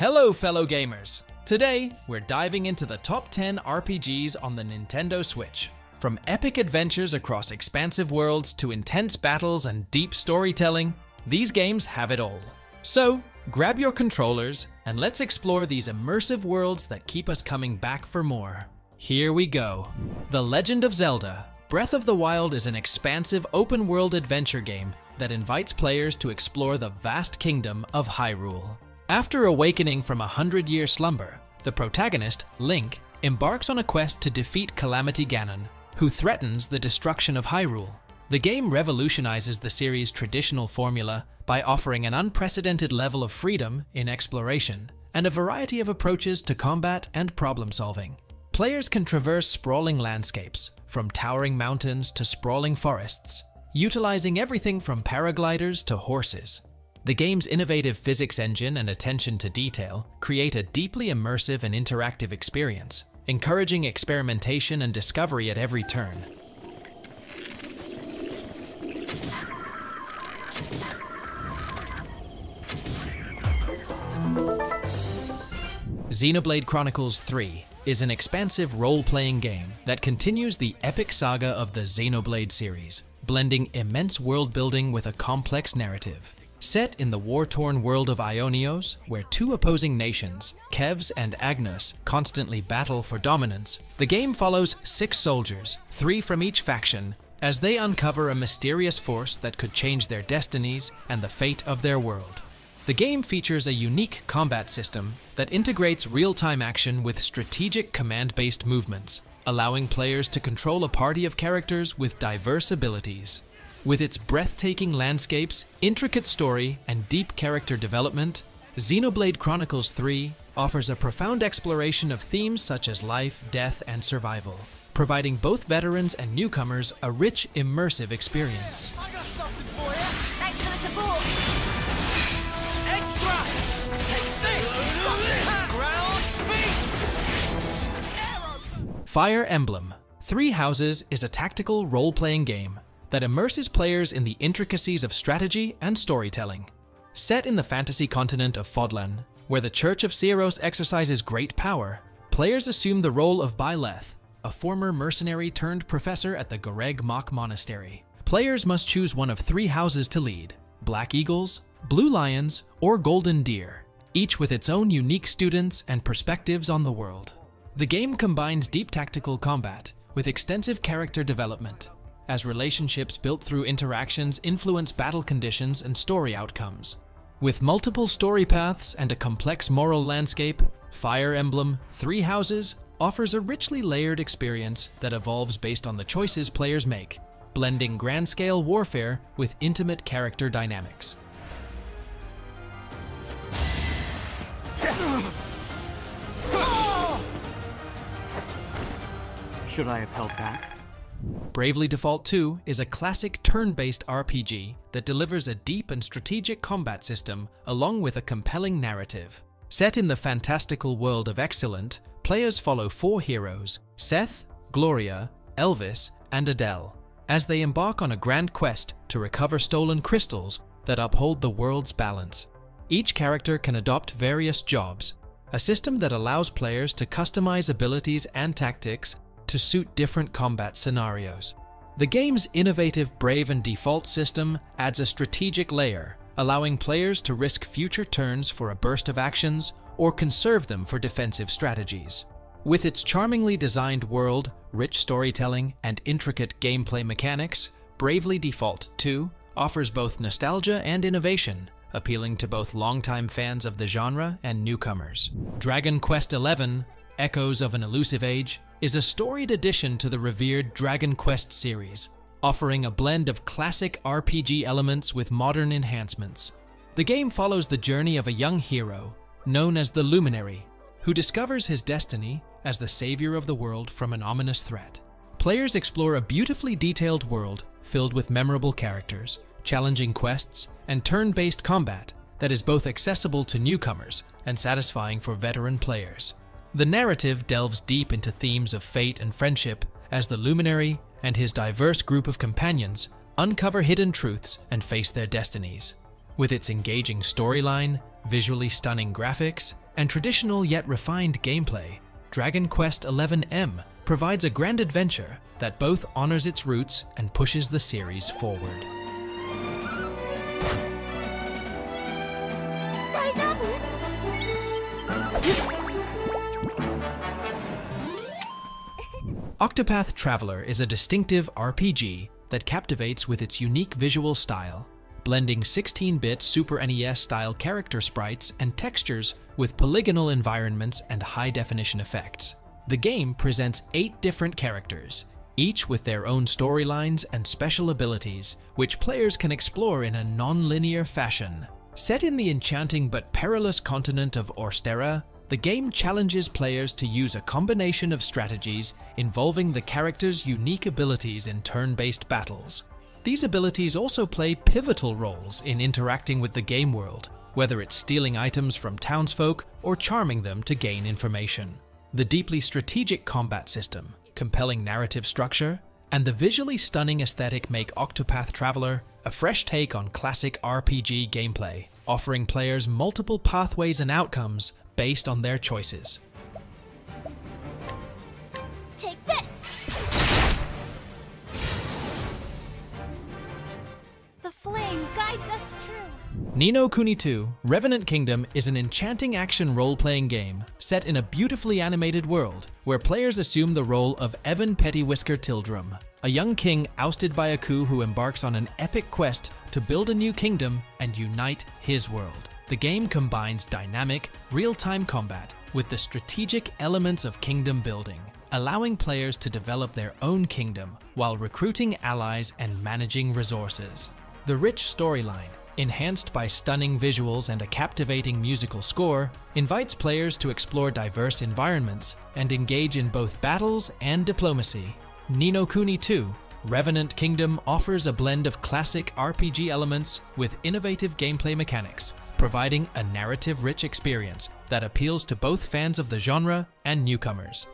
Hello, fellow gamers! Today, we're diving into the top 10 RPGs on the Nintendo Switch. From epic adventures across expansive worlds to intense battles and deep storytelling, these games have it all. So, grab your controllers and let's explore these immersive worlds that keep us coming back for more. Here we go. The Legend of Zelda Breath of the Wild is an expansive open world adventure game that invites players to explore the vast kingdom of Hyrule. After awakening from a hundred year slumber, the protagonist, Link, embarks on a quest to defeat Calamity Ganon, who threatens the destruction of Hyrule. The game revolutionizes the series' traditional formula by offering an unprecedented level of freedom in exploration and a variety of approaches to combat and problem solving. Players can traverse sprawling landscapes, from towering mountains to sprawling forests, utilizing everything from paragliders to horses. The game's innovative physics engine and attention to detail create a deeply immersive and interactive experience, encouraging experimentation and discovery at every turn. Xenoblade Chronicles 3 is an expansive role-playing game that continues the epic saga of the Xenoblade series, blending immense world building with a complex narrative. Set in the war-torn world of Aionios, where two opposing nations, Keves and Agnus, constantly battle for dominance, the game follows six soldiers, three from each faction, as they uncover a mysterious force that could change their destinies and the fate of their world. The game features a unique combat system that integrates real-time action with strategic command-based movements, allowing players to control a party of characters with diverse abilities. With its breathtaking landscapes, intricate story, and deep character development, Xenoblade Chronicles 3 offers a profound exploration of themes such as life, death, and survival, providing both veterans and newcomers a rich, immersive experience. I got something for you. Thanks for the support. Extra. Take this. Ground beat. Arrow. Fire Emblem Three Houses is a tactical role playing game that immerses players in the intricacies of strategy and storytelling. Set in the fantasy continent of Fodlan, where the Church of Seiros exercises great power, players assume the role of Byleth, a former mercenary turned professor at the Garreg Mach Monastery. Players must choose one of three houses to lead Black Eagles, Blue Lions, or Golden Deer, each with its own unique students and perspectives on the world. The game combines deep tactical combat with extensive character development, as relationships built through interactions influence battle conditions and story outcomes. With multiple story paths and a complex moral landscape, Fire Emblem Three Houses offers a richly layered experience that evolves based on the choices players make, blending grand scale warfare with intimate character dynamics. Should I have held back? Bravely Default 2 is a classic turn based RPG that delivers a deep and strategic combat system along with a compelling narrative. Set in the fantastical world of Excillant, players follow four heroes Seth, Gloria, Elvis, and Adelle as they embark on a grand quest to recover stolen crystals that uphold the world's balance. Each character can adopt various jobs, a system that allows players to customize abilities and tactics to suit different combat scenarios. The game's innovative Brave and Default system adds a strategic layer, allowing players to risk future turns for a burst of actions or conserve them for defensive strategies. With its charmingly designed world, rich storytelling, and intricate gameplay mechanics, Bravely Default 2 offers both nostalgia and innovation, appealing to both longtime fans of the genre and newcomers. Dragon Quest XI Echoes of an Elusive Age is a storied addition to the revered Dragon Quest series, offering a blend of classic RPG elements with modern enhancements. The game follows the journey of a young hero, known as the Luminary, who discovers his destiny as the savior of the world from an ominous threat. Players explore a beautifully detailed world filled with memorable characters, challenging quests, and turn based combat that is both accessible to newcomers and satisfying for veteran players. The narrative delves deep into themes of fate and friendship as the Luminary and his diverse group of companions uncover hidden truths and face their destinies. With its engaging storyline, visually stunning graphics, and traditional yet refined gameplay, Dragon Quest XI-M provides a grand adventure that both honors its roots and pushes the series forward. Octopath Traveler is a distinctive RPG that captivates with its unique visual style, blending 16-bit Super NES-style character sprites and textures with polygonal environments and high-definition effects. The game presents eight different characters, each with their own storylines and special abilities, which players can explore in a non-linear fashion. Set in the enchanting but perilous continent of Orsterra, the game challenges players to use a combination of strategies involving the character's unique abilities in turn-based battles. These abilities also play pivotal roles in interacting with the game world, whether it's stealing items from townsfolk or charming them to gain information. The deeply strategic combat system, compelling narrative structure, and the visually stunning aesthetic make Octopath Traveler a fresh take on classic RPG gameplay, offering players multiple pathways and outcomes based on their choices. Take this! The flame guides us true. Ni no Kuni 2 Revenant Kingdom is an enchanting action role playing game set in a beautifully animated world where players assume the role of Evan Pettiwhisker Tildrum, a young king ousted by a coup who embarks on an epic quest to build a new kingdom and unite his world. The game combines dynamic, real time combat with the strategic elements of kingdom building, allowing players to develop their own kingdom while recruiting allies and managing resources. The rich storyline, enhanced by stunning visuals and a captivating musical score, invites players to explore diverse environments and engage in both battles and diplomacy. Ni no Kuni 2 Revenant Kingdom offers a blend of classic RPG elements with innovative gameplay mechanics, providing a narrative rich experience that appeals to both fans of the genre and newcomers.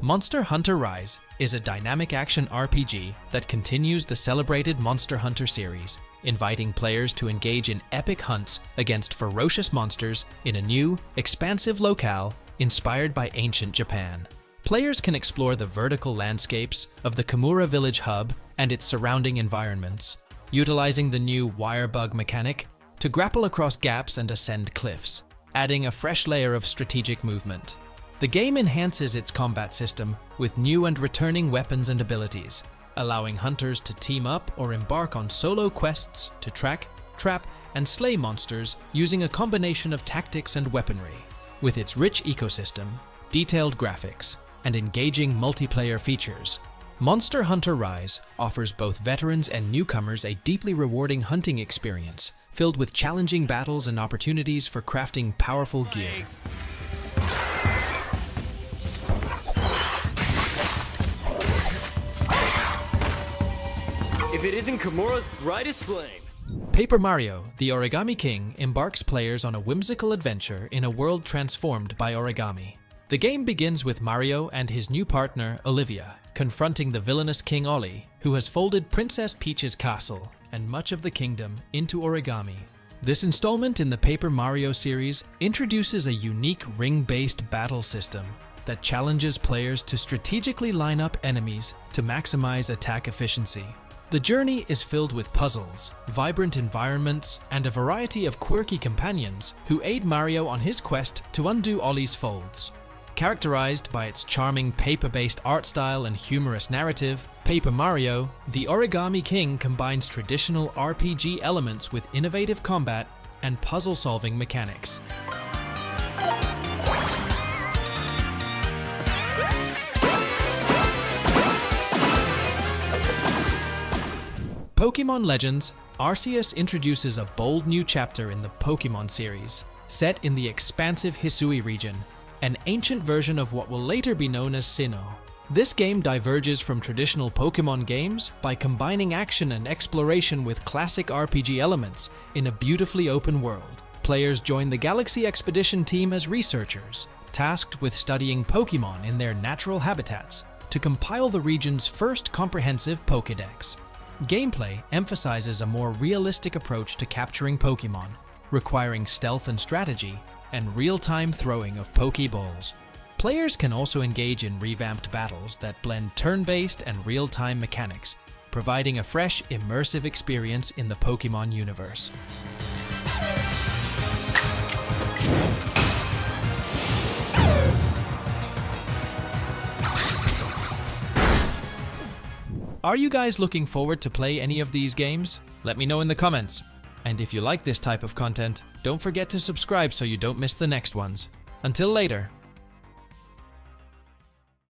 Monster Hunter Rise is a dynamic action RPG that continues the celebrated Monster Hunter series, inviting players to engage in epic hunts against ferocious monsters in a new, expansive locale inspired by ancient Japan. Players can explore the vertical landscapes of the Kamura Village hub and its surrounding environments, utilizing the new Wirebug mechanic to grapple across gaps and ascend cliffs, adding a fresh layer of strategic movement. The game enhances its combat system with new and returning weapons and abilities, allowing hunters to team up or embark on solo quests to track, trap, and slay monsters using a combination of tactics and weaponry. With its rich ecosystem, detailed graphics, and engaging multiplayer features, Monster Hunter Rise offers both veterans and newcomers a deeply rewarding hunting experience filled with challenging battles and opportunities for crafting powerful gear. If it isn't Kamura's brightest flame. Paper Mario, the Origami King, embarks players on a whimsical adventure in a world transformed by origami. The game begins with Mario and his new partner, Olivia, confronting the villainous King Olly, who has folded Princess Peach's castle and much of the kingdom into origami. This installment in the Paper Mario series introduces a unique ring-based battle system that challenges players to strategically line up enemies to maximize attack efficiency. The journey is filled with puzzles, vibrant environments, and a variety of quirky companions who aid Mario on his quest to undo Olly's folds. Characterized by its charming paper-based art style and humorous narrative, Paper Mario, the Origami King combines traditional RPG elements with innovative combat and puzzle-solving mechanics. Pokemon Legends, Arceus introduces a bold new chapter in the Pokemon series, set in the expansive Hisui region, an ancient version of what will later be known as Sinnoh. This game diverges from traditional Pokemon games by combining action and exploration with classic RPG elements in a beautifully open world. Players join the Galaxy Expedition team as researchers, tasked with studying Pokemon in their natural habitats to compile the region's first comprehensive Pokédex. Gameplay emphasizes a more realistic approach to capturing Pokemon, requiring stealth and strategy, and real-time throwing of Pokeballs. Players can also engage in revamped battles that blend turn-based and real-time mechanics, providing a fresh, immersive experience in the Pokemon universe. Are you guys looking forward to play any of these games? Let me know in the comments. And if you like this type of content, don't forget to subscribe so you don't miss the next ones. Until later,